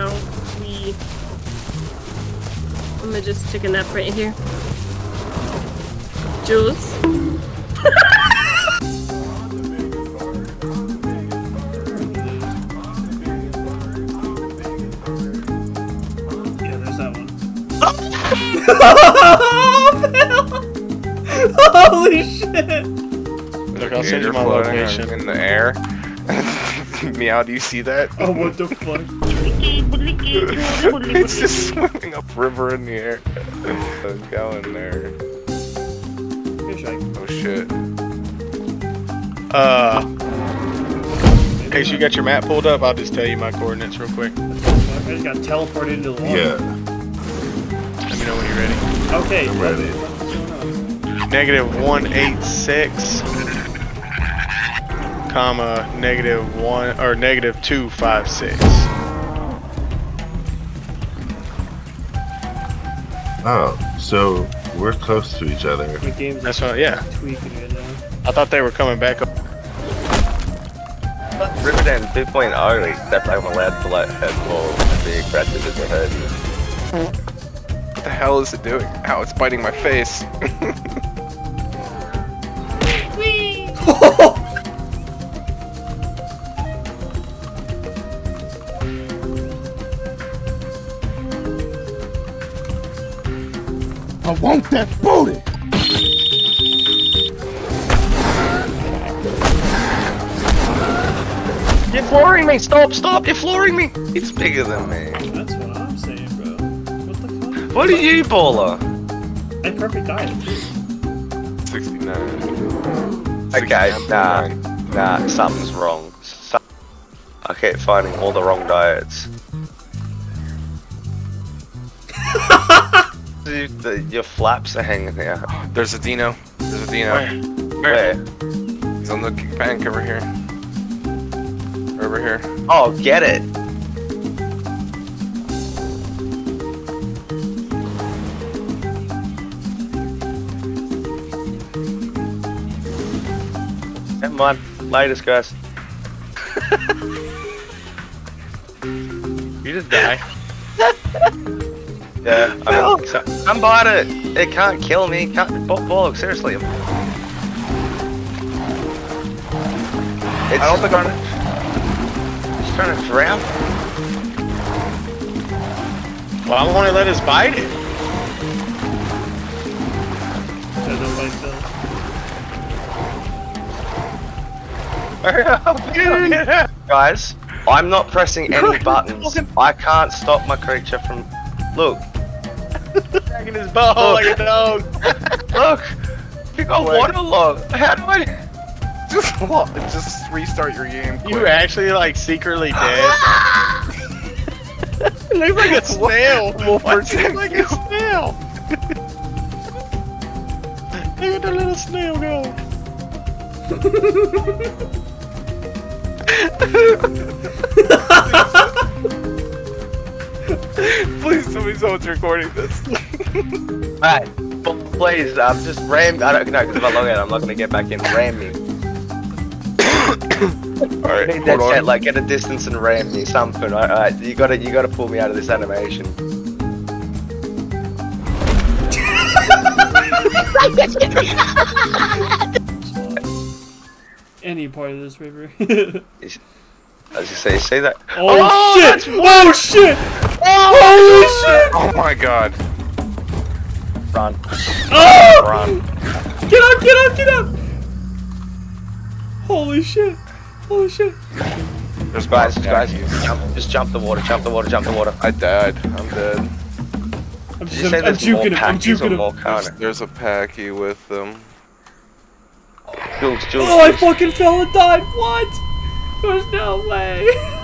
Ow, we. I'm gonna just take a nap right here. Jules. Yeah, there's that one. Holy shit! Look, I'll send you my floating location. in the air. Meow, do you see that? Oh, what the fuck? it's just swimming upriver in the air. It's going there. Oh shit. Uh, in case you got your map pulled up, I'll just tell you my coordinates real quick. I just got teleported into the water. Yeah, Let me know when you're ready. Okay. I'm ready. What's going on? Negative 186, comma, negative 1, or negative 256. Oh, so we're close to each other. The game's That's what, yeah. tweaking right now. I thought they were coming back up. Riverdale 2.0, except I'm allowed to let headball be aggressive as a head. What the hell is it doing? Ow, it's biting my face. I want that booty. You're flooring me! Stop! Stop! You're flooring me! It's bigger than me. That's what I'm saying, bro. What the fuck? What are you, baller? I had perfect diet. 69. Okay, 69. nah, nah, something's wrong. I keep finding all the wrong diets. Dude, the, your flaps are hanging there. There's a Dino. There's a Dino. Where? He's on the bank over here. Over here. Oh, get it! Never mind. Latest, guys. You just die. Yeah, I mean, so, I'm buying it. It can't kill me. Can't bollock. Seriously. It's I don't think I'm. It's trying to drown. Well, I want to let us bite it. So don't bite the. Guys, I'm not pressing any buttons. I can't stop my creature from. Look, Dragging his butthole like a dog. look. You got waterlogged. How do I? Just, lo- just restart your game. You actually like secretly dead. it looks like a snail. Why does it look like a snail? Look at the little snail go. Please tell me someone's recording this. Alright, please, I'm um, just ram. I don't know because if I log out, I'm not gonna get back in. Ram me. Alright, Need that hold set, on. like get a distance and ram me. Something. Alright, alright, you gotta, you gotta pull me out of this animation. Any part of this river. As you say, say that. oh, oh, oh shit! Oh shit! Holy shit! Oh my god. Run, Oh! run. Get up! Get up! Get up! Holy shit! Holy shit! There's Guys, more guys, pachies. jump, just jump the water, jump the water, jump the water. I died. I'm dead. I'm Did just you say I'm, I'm there's more juking him. I'm or juking more him. There's, there's a pachy with them. Jules, Jules, Oh, I fucking fell and died. What? There's no way.